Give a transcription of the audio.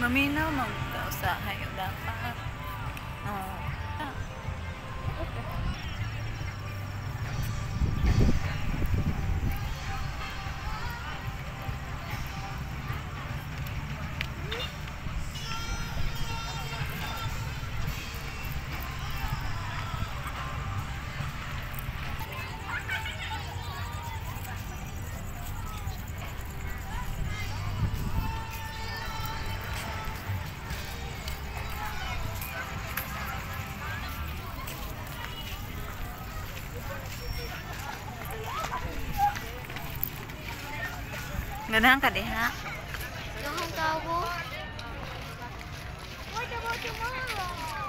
maminaw magkausahay dapat. Ganahan ka diha. Gahong tao. What about tomorrow?